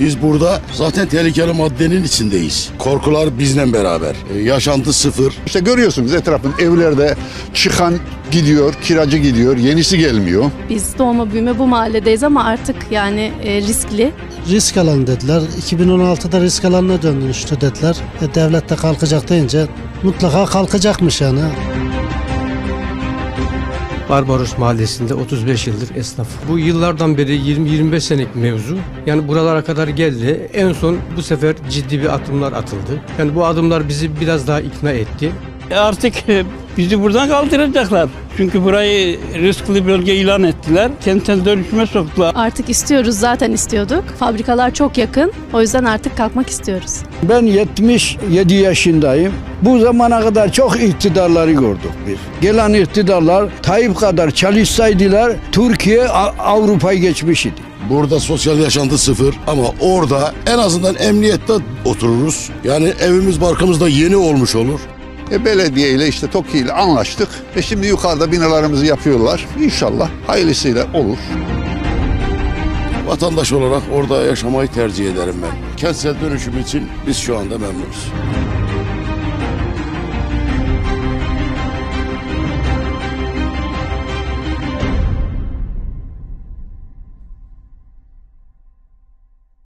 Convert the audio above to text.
Biz burada zaten tehlikeli maddenin içindeyiz. Korkular bizle beraber. E, yaşantı sıfır. İşte görüyorsunuz etrafın evlerde çıkan gidiyor, kiracı gidiyor, yenisi gelmiyor. Biz doğma büyüme bu mahalledeyiz ama artık yani e, riskli. risk alan dediler. 2016'da risk alanına döndürmüştü dediler. E, devlet de kalkacak deyince mutlaka kalkacakmış yani. Barbaros Mahallesi'nde 35 yıldır esnaf. Bu yıllardan beri 20-25 senelik mevzu. Yani buralara kadar geldi. En son bu sefer ciddi bir adımlar atıldı. Yani bu adımlar bizi biraz daha ikna etti. Artık e, bizi buradan kaldıracaklar. Çünkü burayı riskli bölge ilan ettiler. Kentsel dönüşüme soktular. Artık istiyoruz zaten istiyorduk. Fabrikalar çok yakın. O yüzden artık kalkmak istiyoruz. Ben 77 yaşındayım. Bu zamana kadar çok iktidarları gördük biz. Gelen iktidarlar Tayyip kadar çalışsaydılar Türkiye Avrupa'yı geçmiş idi. Burada sosyal yaşantı sıfır ama orada en azından emniyette otururuz. Yani evimiz barkımız da yeni olmuş olur. E, belediye ile işte TOKİ ile anlaştık. E şimdi yukarıda binalarımızı yapıyorlar. İnşallah hayırlısıyla olur. Vatandaş olarak orada yaşamayı tercih ederim ben. Kentsel dönüşüm için biz şu anda memnunuz.